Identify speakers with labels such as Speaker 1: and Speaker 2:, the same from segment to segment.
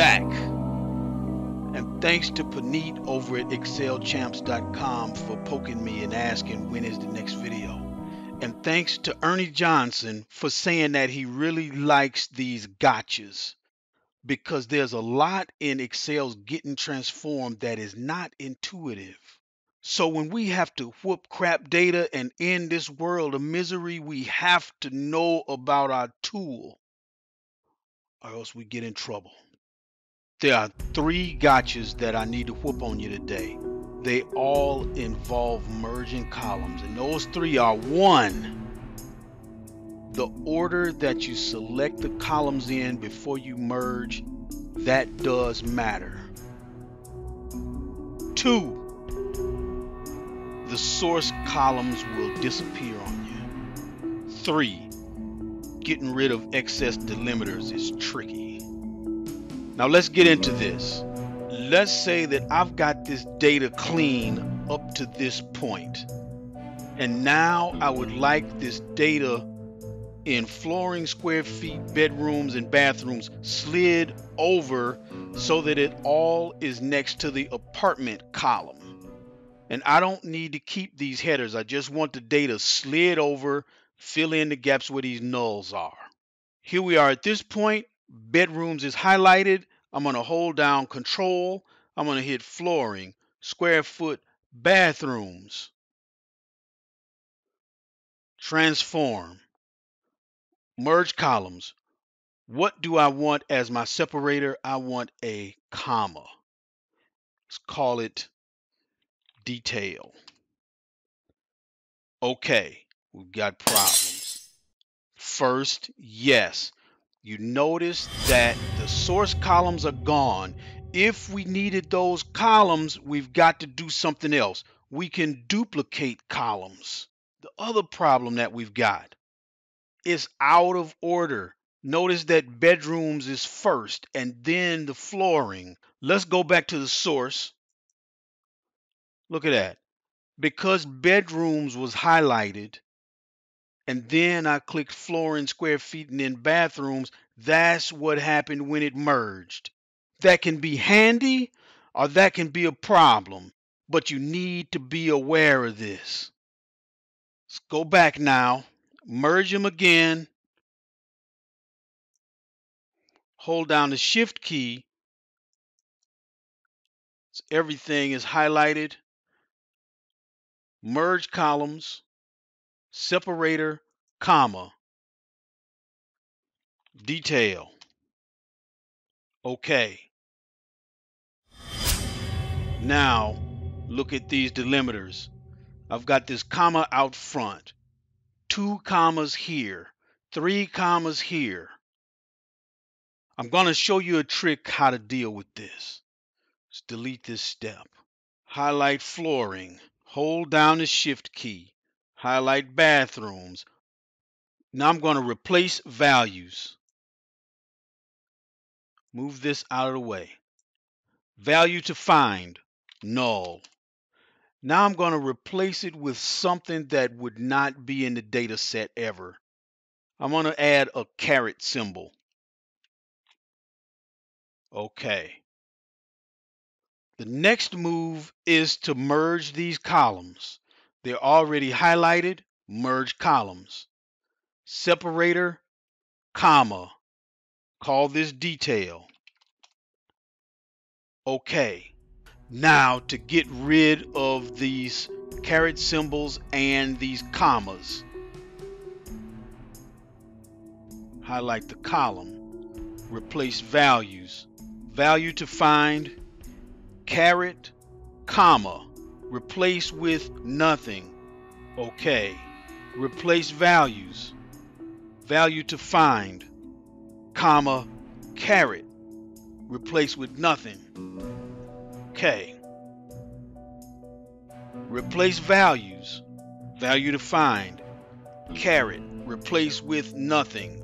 Speaker 1: back. And thanks to Puneet over at excelchamps.com for poking me and asking when is the next video. And thanks to Ernie Johnson for saying that he really likes these gotchas because there's a lot in Excel's getting transformed that is not intuitive. So when we have to whoop crap data and end this world of misery, we have to know about our tool or else we get in trouble. There are three gotchas that I need to whoop on you today. They all involve merging columns, and those three are one, the order that you select the columns in before you merge, that does matter. Two, the source columns will disappear on you. Three, getting rid of excess delimiters is tricky. Now let's get into this. Let's say that I've got this data clean up to this point. And now I would like this data in flooring, square feet, bedrooms, and bathrooms slid over so that it all is next to the apartment column. And I don't need to keep these headers. I just want the data slid over, fill in the gaps where these nulls are. Here we are at this point. Bedrooms is highlighted. I'm going to hold down control. I'm going to hit flooring, square foot, bathrooms. Transform. Merge columns. What do I want as my separator? I want a comma. Let's call it detail. Okay, we've got problems. First, yes, you notice that the source columns are gone. If we needed those columns, we've got to do something else. We can duplicate columns. The other problem that we've got is out of order. Notice that bedrooms is first and then the flooring. Let's go back to the source Look at that. Because bedrooms was highlighted, and then I clicked flooring, square feet, and then bathrooms, that's what happened when it merged. That can be handy or that can be a problem, but you need to be aware of this. Let's go back now, merge them again, hold down the shift key, so everything is highlighted merge columns, separator, comma, detail. Okay. Now, look at these delimiters. I've got this comma out front, two commas here, three commas here. I'm going to show you a trick how to deal with this. Let's delete this step. Highlight flooring. Hold down the shift key. Highlight bathrooms. Now I'm going to replace values. Move this out of the way. Value to find, null. Now I'm going to replace it with something that would not be in the data set ever. I'm going to add a caret symbol. Okay. The next move is to merge these columns. They're already highlighted, merge columns. Separator, comma, call this detail. Okay, now to get rid of these caret symbols and these commas, highlight the column, replace values, value to find, caret, comma, replace with nothing. Okay. Replace values. Value to find, comma, caret, replace with nothing. Okay. Replace values. Value to find, caret, replace with nothing.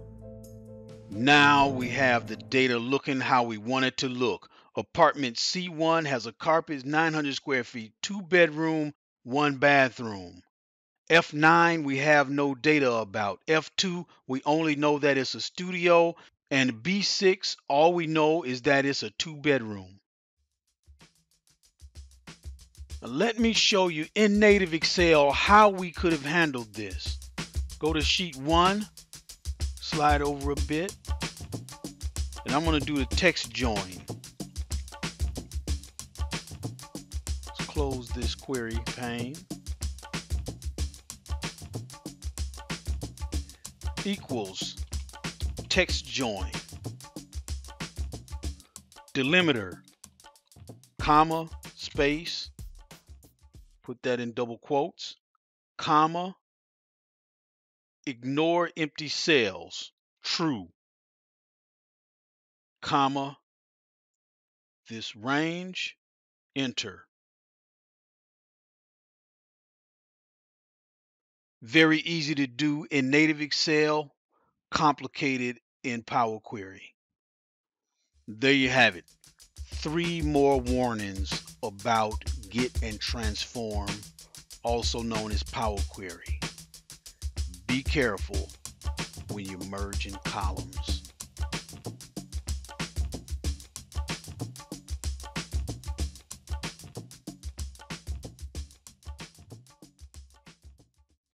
Speaker 1: Now we have the data looking how we want it to look. Apartment C1 has a carpet, 900 square feet, two bedroom, one bathroom. F9, we have no data about. F2, we only know that it's a studio. And B6, all we know is that it's a two bedroom. Let me show you in native Excel how we could have handled this. Go to sheet one, slide over a bit, and I'm going to do a text join. Close this query pane. Equals text join. Delimiter, comma, space, put that in double quotes, comma, ignore empty cells, true, comma, this range, enter. Very easy to do in native Excel, complicated in Power Query. There you have it. Three more warnings about get and transform, also known as Power Query. Be careful when you're merging columns.